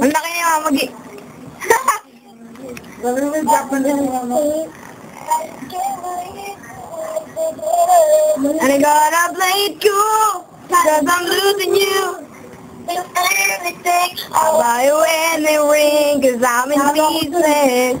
Ang laki niya, mo, Japanese. And I gotta play it cool, cause I'm losing you. I'll buy you any ring, cause I'm in pieces.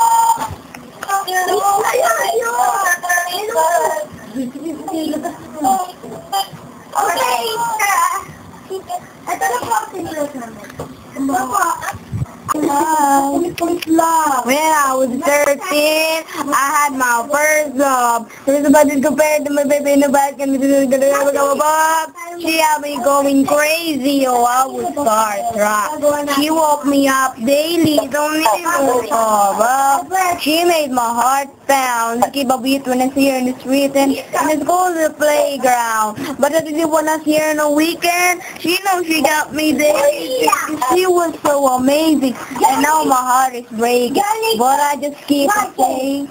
Bye. Pulis lang. When I was 13, I had my first. It was about to compare to my baby in the back and she had me going crazy. Oh, I was starstruck. She woke me up daily. Don't no trouble. She made my heart pound. Keep a beat when I see her in the street and, and it's go to the playground. But I didn't want to see her on the weekend. She knows she got me daily. She was so amazing. And now my heart is breaking. But I just keep saying,